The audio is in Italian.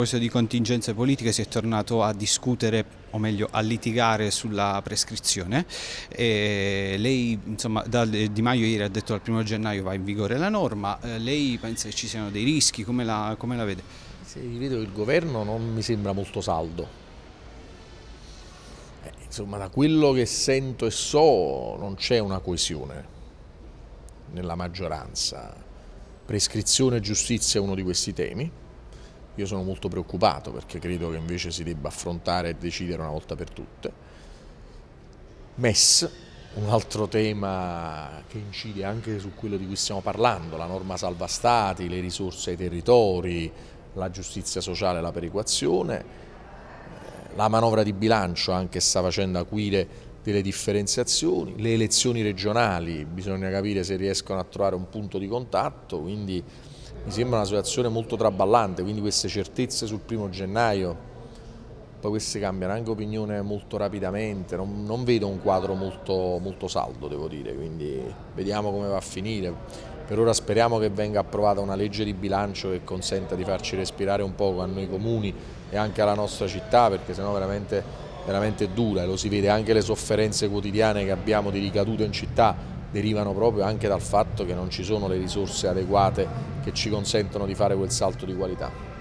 A proposito di contingenze politiche si è tornato a discutere, o meglio a litigare sulla prescrizione. E lei, insomma, da Di Maio ieri ha detto che dal primo gennaio va in vigore la norma, eh, lei pensa che ci siano dei rischi, come la, come la vede? Se vedo il governo non mi sembra molto saldo. Eh, insomma, da quello che sento e so non c'è una coesione nella maggioranza. Prescrizione e giustizia è uno di questi temi io sono molto preoccupato perché credo che invece si debba affrontare e decidere una volta per tutte. MES, un altro tema che incide anche su quello di cui stiamo parlando, la norma salva stati, le risorse ai territori, la giustizia sociale, la perequazione, eh, la manovra di bilancio anche sta facendo acuire delle differenziazioni, le elezioni regionali, bisogna capire se riescono a trovare un punto di contatto, quindi mi sembra una situazione molto traballante, quindi queste certezze sul primo gennaio, poi queste cambiano anche opinione molto rapidamente, non, non vedo un quadro molto, molto saldo devo dire, quindi vediamo come va a finire. Per ora speriamo che venga approvata una legge di bilancio che consenta di farci respirare un po' a noi comuni e anche alla nostra città perché sennò veramente, veramente dura e lo si vede anche le sofferenze quotidiane che abbiamo di ricadute in città derivano proprio anche dal fatto che non ci sono le risorse adeguate che ci consentono di fare quel salto di qualità.